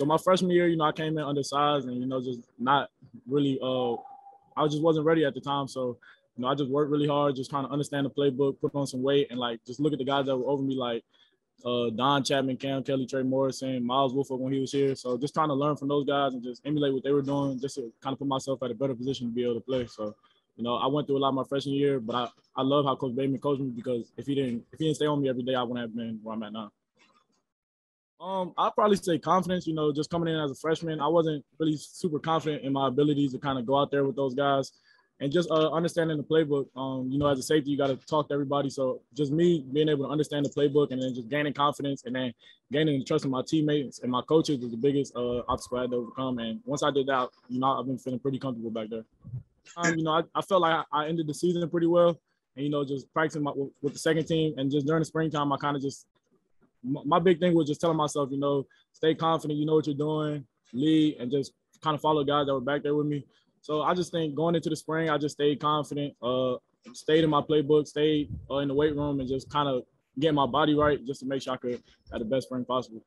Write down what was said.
So my freshman year, you know, I came in undersized and you know just not really. Uh, I just wasn't ready at the time. So you know, I just worked really hard, just trying to understand the playbook, put on some weight, and like just look at the guys that were over me, like uh, Don Chapman, Cam Kelly, Trey Morrison, Myles Wolfolk when he was here. So just trying to learn from those guys and just emulate what they were doing, just to kind of put myself at a better position to be able to play. So, you know, I went through a lot my freshman year, but I, I love how Coach Bateman coached me because if he didn't if he didn't stay on me every day, I wouldn't have been where I'm at now. Um, I'd probably say confidence. You know, just coming in as a freshman, I wasn't really super confident in my abilities to kind of go out there with those guys and just uh, understanding the playbook. Um, you know, as a safety, you got to talk to everybody. So just me being able to understand the playbook and then just gaining confidence and then gaining the trust of my teammates and my coaches was the biggest uh, obstacle I had to overcome. And once I did that, you know, I've been feeling pretty comfortable back there. Um, you know, I, I felt like I, ended the season pretty well, and you know, just practicing my, with the second team and just during the springtime, I kind of just my big thing was just telling myself, you know, stay confident, you know what you're doing, lead, and just kind of follow guys that were back there with me. So I just think going into the spring, I just stayed confident, uh, stayed in my playbook, stayed uh, in the weight room, and just kind of get my body right just to make sure I could have the best spring possible.